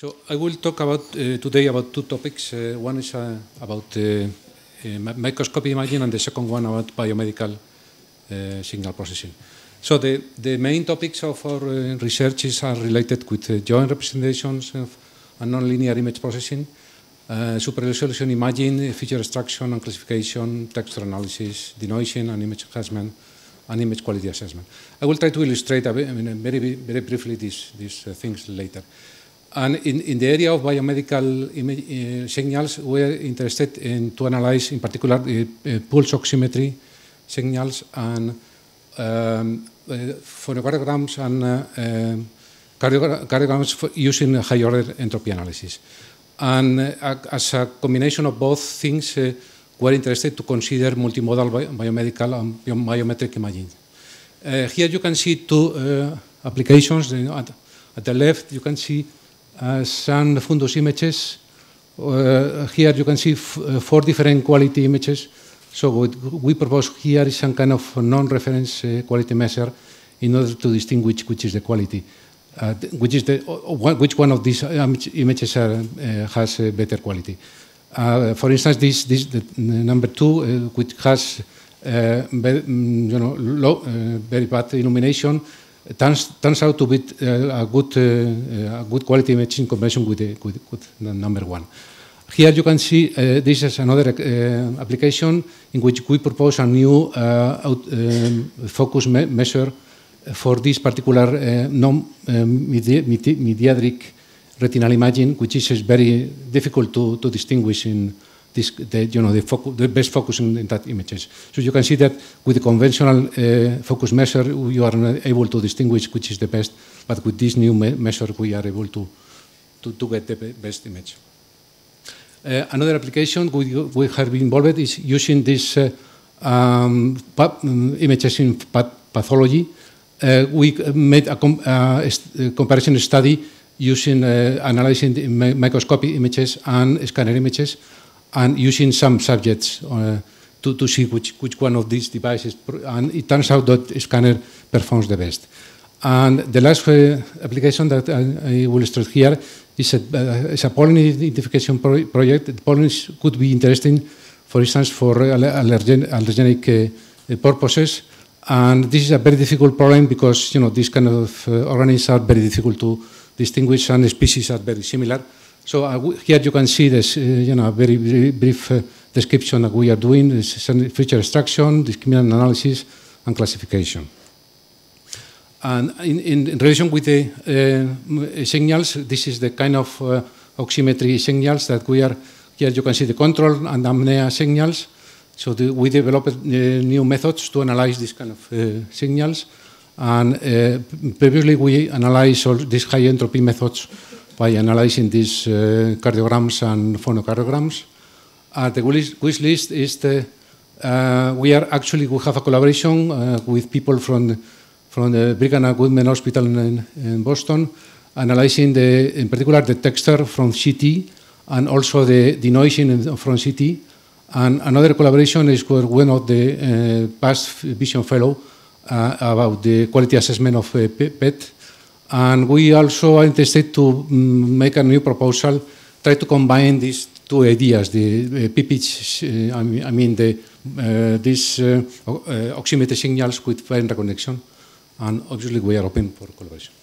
So I will talk about uh, today about two topics. Uh, one is uh, about uh, uh, microscopy imaging, and the second one about biomedical uh, signal processing. So the, the main topics of our research is, are related with joint representations of and nonlinear image processing, uh, super resolution imaging, feature extraction and classification, texture analysis, denoising and image enhancement, and image quality assessment. I will try to illustrate a bit, I mean, very, very briefly these, these things later. And in, in, the area of biomedical image, uh, signals, we're interested in to analyze, in particular, uh, pulse oximetry signals and um, uh, phonocardiograms and uh, cardiograms for using high-order entropy analysis. And as a combination of both things, we're interested to consider multimodal bi biomedical and biometric imaging. Here you can see two applications. At, at, the left, you can see Uh, some fundus images. Uh, here you can see uh, four different quality images. So what we propose here is some kind of non-reference quality measure in order to distinguish which is the quality. Uh, which is the which one of these um, images are, uh, has better quality. Uh, for instance, this this the number two, which has very, mm, you know low, very bad illumination, turns turns out to be a good a good quality image in comparison with the, with, with the number one. Here you can see uh, this is another uh, application in which we propose a new uh, out, um, focus me measure for this particular uh, non-mydriatic uh, retinal imaging, which is very difficult to, to distinguish in this, the, you know, the, the best focus in, in, that images. So you can see that with the conventional uh, focus measure, you are not able to distinguish which is the best, but with this new me measure, we are able to, to, to get the best image. Uh, another application we, we have been involved is using these uh, um, images in pathology uh, we made a, com uh, a, comparison study using uh, analyzing microscopic images and scanner images and using some subjects to, to see which, which one of these devices, and it turns out that scanner performs the best. And the last uh, application that I, I, will illustrate here is a, uh, is a pollen identification pro project. The pollens could be interesting, for instance, for allergen allergenic uh, purposes. And this is a very difficult problem because you know these kind of uh, organisms are very difficult to distinguish and species are very similar. So uh, here you can see this, uh, you know, very, very brief uh, description that we are doing, this feature extraction, discriminant analysis, and classification. And in, in, in relation with the uh, signals, this is the kind of uh, oximetry signals that we are, here you can see the control and apnea signals, so the, we developed uh, new methods to analyze these kind of signals. And previously we analyzed all these high entropy methods by analyzing these uh, cardiograms and phonocardiograms. Uh, the wish list is the, uh, we are actually, we have a collaboration with people from, from the Brigham and Women's Hospital in, in, Boston, analyzing the, in particular the texture from CT and also the denoising from CT and another collaboration is with one of the uh, past Vision Fellow uh, about the quality assessment of uh, PET. And we also are interested to um, make a new proposal, try to combine these two ideas, the uh, uh, I mean, I mean the, uh, these uh, oximeter signals with fine recognition. And obviously we are open for collaboration.